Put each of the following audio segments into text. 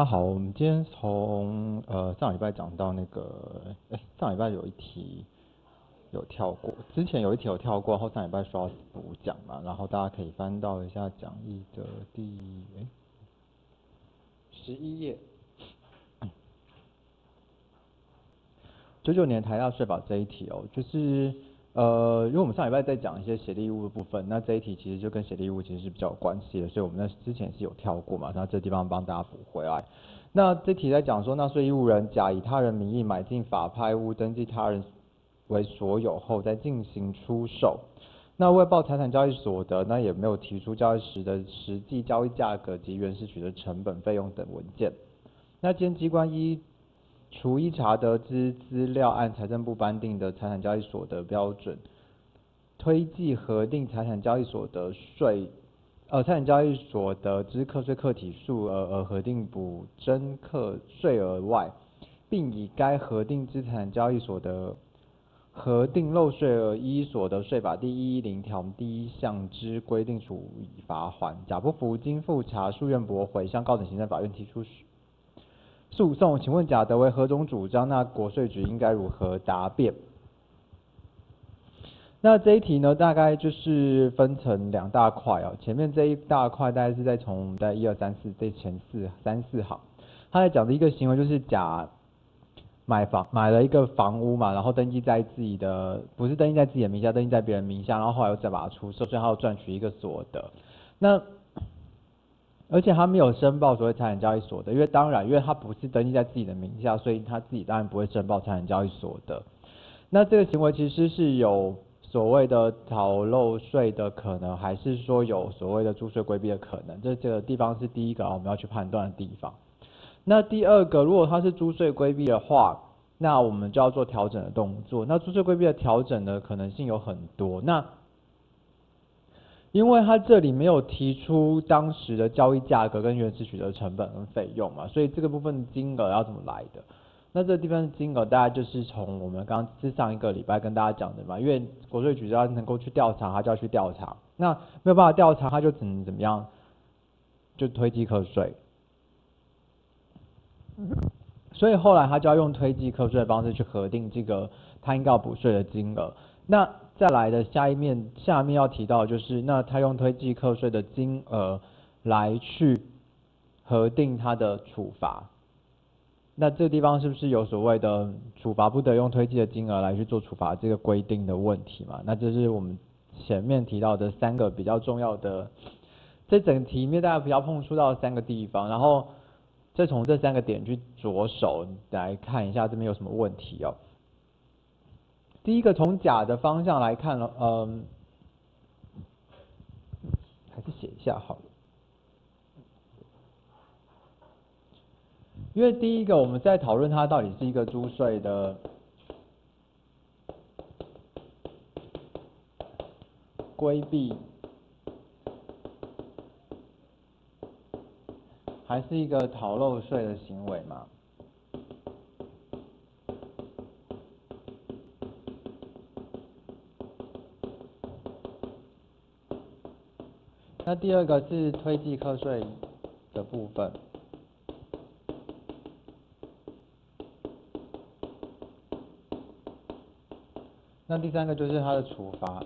大家好，我们今天从呃上礼拜讲到那个，哎上礼拜有一题有跳过，之前有一题有跳过，然后上礼拜说要补讲嘛，然后大家可以翻到一下讲义的第哎十一页，九九年台大税法这一题哦，就是呃因为我们上礼拜在讲一些协力义务的部分，那这一题其实就跟协力义务其实是比较有关系的，所以我们那之前是有跳过嘛，那这地方帮大家补回来。那这题在讲说，纳税义务人甲以他人名义买进法拍屋，登记他人为所有后，再进行出售。那未报财产交易所得，那也没有提出交易时的实际交易价格及原始取得成本、费用等文件。那监机关依除依查得之资料，按财政部颁定的财产交易所得标准，推计核定财产交易所得税。呃，财产交易所得之课税课体数额而核定补征课税额外，并以该核定资产交易所得核定漏税额依所得税法第一零条第一项之规定处以罚款。甲不服，经复查，诉愿驳回，向高等行政法院提出诉讼。请问甲得为何种主张？那国税局应该如何答辩？那这一题呢，大概就是分成两大块哦。前面这一大块大概是在从在一二三四这前四三四行，他在讲的一个行为就是甲买房买了一个房屋嘛，然后登记在自己的不是登记在自己的名下，登记在别人名下，然后后来又再把它出售，所以他要赚取一个所得。那而且他没有申报所谓财产交易所得，因为当然，因为他不是登记在自己的名下，所以他自己当然不会申报财产交易所得。那这个行为其实是有。所谓的逃漏税的可能，还是说有所谓的租税规避的可能？这这个地方是第一个，我们要去判断的地方。那第二个，如果他是租税规避的话，那我们就要做调整的动作。那租税规避的调整的可能性有很多。那因为他这里没有提出当时的交易价格跟原始取得成本跟费用嘛，所以这个部分金额要怎么来的？那这地方金额大概就是从我们刚刚上一个礼拜跟大家讲的嘛，因为国税局要能够去调查，他就要去调查。那没有办法调查，他就只能怎么样？就推计课税。所以后来他就要用推计课税的方式去核定这个他应该补税的金额。那再来的下一面下面要提到就是，那他用推计课税的金额来去核定他的处罚。那这个地方是不是有所谓的处罚不得用推计的金额来去做处罚这个规定的问题嘛？那这是我们前面提到的三个比较重要的，这整题面大家比较碰触到三个地方，然后再从这三个点去着手来看一下这边有什么问题哦。第一个从甲的方向来看了，嗯，还是写一下好了。因为第一个，我们在讨论它到底是一个租税的规避，还是一个逃漏税的行为嘛？那第二个是推计课税的部分。那第三个就是它的处罚。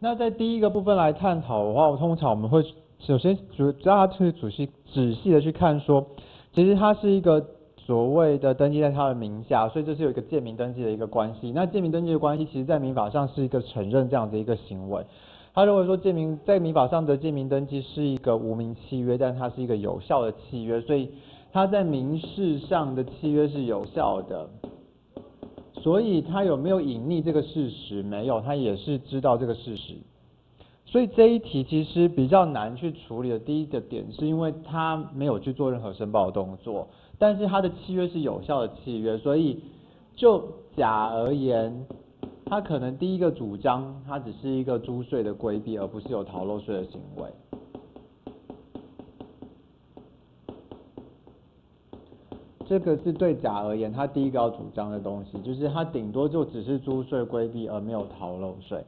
那在第一个部分来探讨的话，我通常我们会首先主主要去仔细仔细的去看说，其实它是一个所谓的登记在他的名下，所以这是有一个建名登记的一个关系。那建名登记的关系，其实在民法上是一个承认这样的一个行为。他认为说建名在民法上的建名登记是一个无名契约，但它是一个有效的契约，所以。他在民事上的契约是有效的，所以他有没有隐匿这个事实？没有，他也是知道这个事实。所以这一题其实比较难去处理的第一个点，是因为他没有去做任何申报动作，但是他的契约是有效的契约，所以就甲而言，他可能第一个主张，他只是一个租税的规避，而不是有逃漏税的行为。这个是对甲而言，他第一个要主张的东西，就是他顶多就只是租税规避，而没有逃漏税。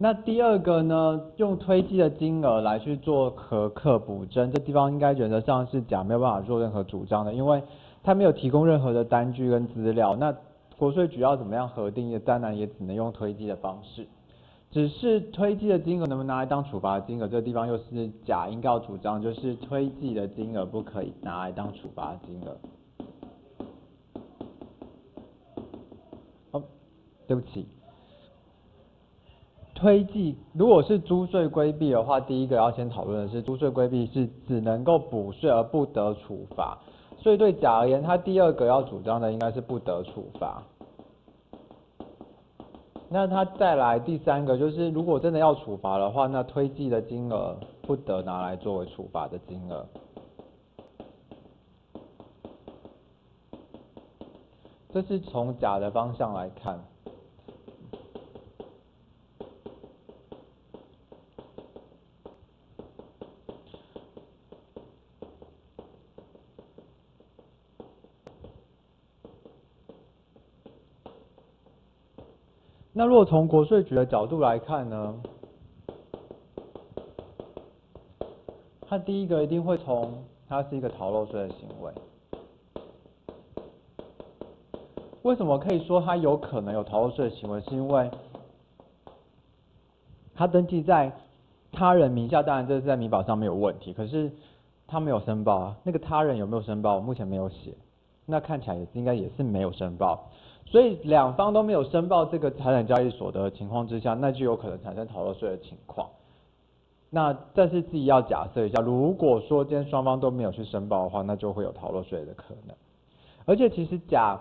那第二个呢，用推计的金额来去做合课补征，这地方应该原则上是甲没有办法做任何主张的，因为他没有提供任何的单据跟资料。那国税局要怎么样核定，当然也只能用推计的方式。只是推计的金额能不能拿来当处罚金额，这个地方又是甲应该要主张，就是推计的金额不可以拿来当处罚金额。哦，对不起。推计如果是租税规避的话，第一个要先讨论的是租税规避是只能够补税而不得处罚，所以对甲而言，他第二个要主张的应该是不得处罚。那他再来第三个就是，如果真的要处罚的话，那推计的金额不得拿来作为处罚的金额。这是从甲的方向来看。那如果从国税局的角度来看呢？它第一个一定会从它是一个逃漏税的行为。为什么可以说它有可能有逃漏税的行为？是因为它登记在他人名下，当然这是在民保上没有问题。可是他没有申报啊，那个他人有没有申报？我目前没有写，那看起来也是应该也是没有申报。所以两方都没有申报这个财产交易所得的情况之下，那就有可能产生逃漏税的情况。那但是自己要假设一下，如果说今天双方都没有去申报的话，那就会有逃漏税的可能。而且其实甲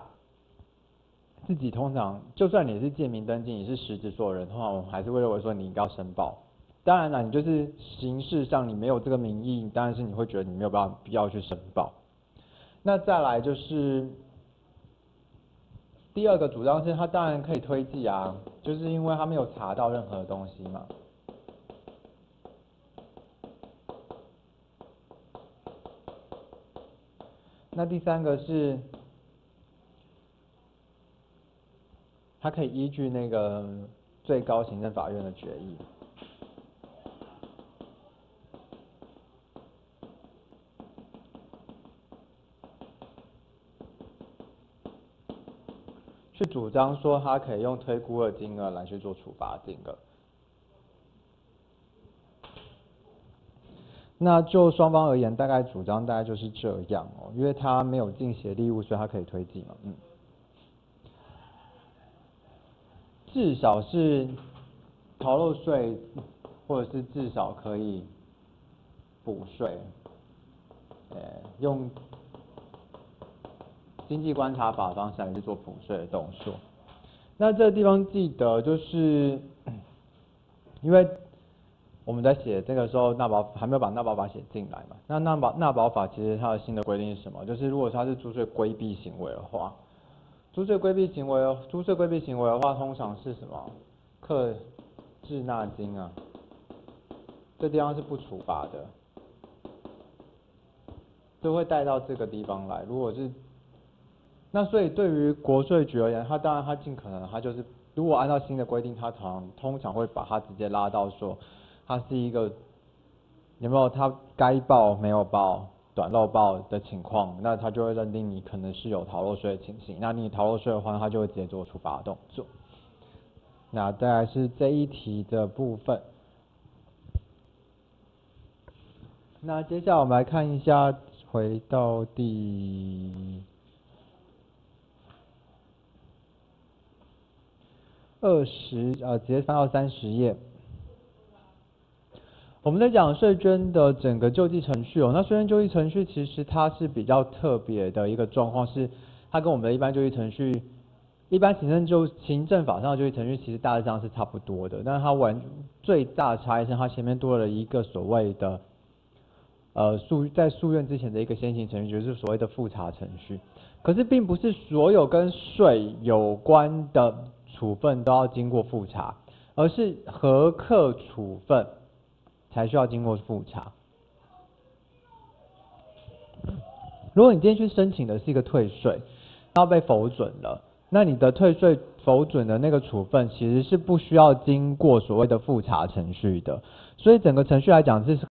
自己通常，就算你是借名登记，你是实质所有人的话，我们还是会认为说你应该要申报。当然了，你就是形式上你没有这个名义，当然是你会觉得你没有办法必要去申报。那再来就是。第二个主张是，他当然可以推计啊，就是因为他没有查到任何东西嘛。那第三个是，他可以依据那个最高行政法院的决议。去主张说他可以用推估的金额来去做处罚金额，那就双方而言，大概主张大概就是这样哦，因为他没有进协力物，所以他可以推计嘛，嗯，至少是逃漏税，或者是至少可以补税，呃，用。经济观察法方向去做补税的动作。那这个地方记得就是，因为我们在写这个时候，纳保还没有把纳保法写进来嘛。那纳保纳保法其实它的新的规定是什么？就是如果它是租税规避行为的话，租税规避行为，租税规避行为的话，通常是什么？课滞纳金啊，这地方是不处罚的，就会带到这个地方来。如果是那所以对于国税局而言，他当然他尽可能他就是，如果按照新的规定，他常通常会把它直接拉到说，它是一个有没有他该报没有报短漏报的情况，那他就会认定你可能是有逃漏税的情形，那你逃漏税的话，他就会直接做处罚动作。那再来是这一题的部分，那接下来我们来看一下，回到第。二十呃，直接翻到三十页。我们在讲税捐的整个救济程序哦，那税捐救济程序其实它是比较特别的一个状况，是它跟我们的一般救济程序、一般行政就行政法上的救济程序其实大致上是差不多的，但是它完最大差异是它前面多了一个所谓的呃诉在诉愿之前的一个先行程序，就是所谓的复查程序。可是并不是所有跟税有关的。处分都要经过复查，而是合课处分才需要经过复查。如果你今天去申请的是一个退税，要被否准了，那你的退税否准的那个处分其实是不需要经过所谓的复查程序的，所以整个程序来讲，这是